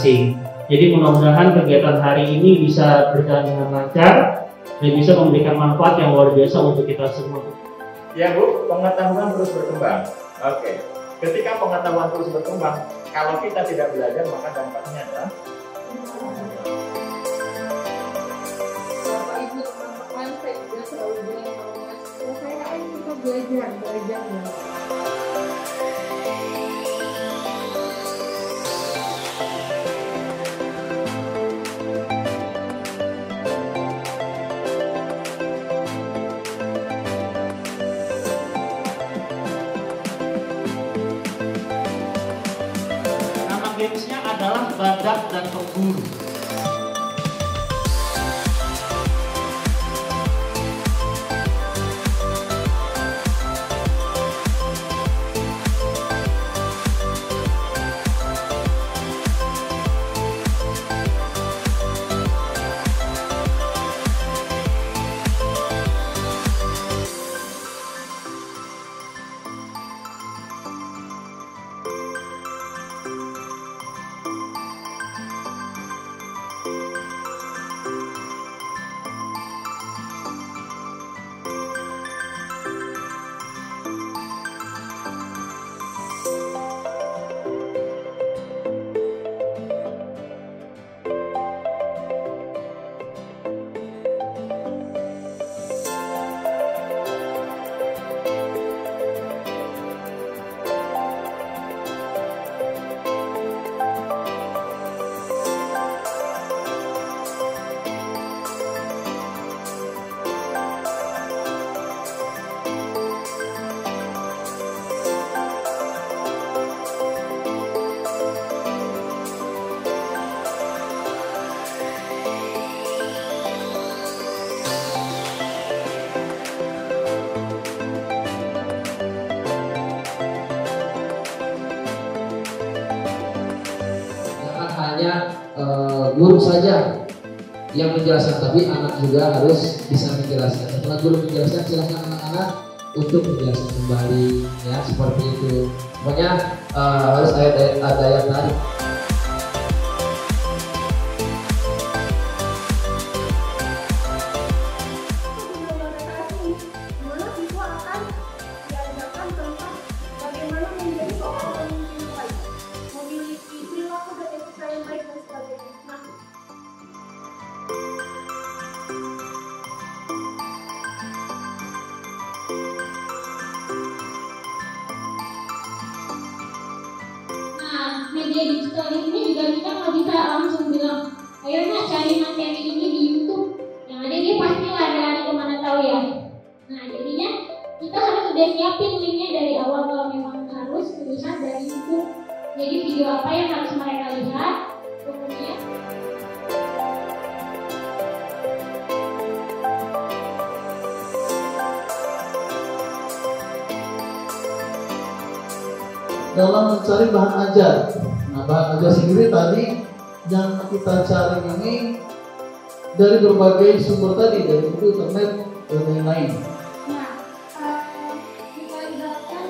asing. Jadi mudah-mudahan kegiatan hari ini bisa berjalan dengan lancar dan bisa memberikan manfaat yang luar biasa untuk kita semua. Ya Bu, pengetahuan terus berkembang. Oke, ketika pengetahuan terus berkembang, kalau kita tidak belajar maka dampaknya adalah Bapak Ibu gamesnya adalah badak dan pemburu. Hanya eh, guru saja yang menjelaskan, tapi anak juga harus bisa menjelaskan. Setelah guru menjelaskan, silakan anak-anak untuk menjelaskan kembali, ya seperti itu. Pokoknya eh, harus ada ada yang tarik. Media digital ini juga kita nggak bisa langsung bilang, ayo nak cari materi ini di YouTube. Yang ada dia pasti lari-lari ke mana tahu ya. Nah, jadinya kita harus udah siapin linknya dari awal kalau memang harus tulisan dari YouTube. Jadi video apa yang harus mereka lihat, kemudian dalam mencari bahan ajar. Nah, bahan ajar sendiri tadi yang kita cari ini dari berbagai sumber tadi, dari buku internet dan lain-lain. nah eh, kita ibaratkan